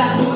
Gracias.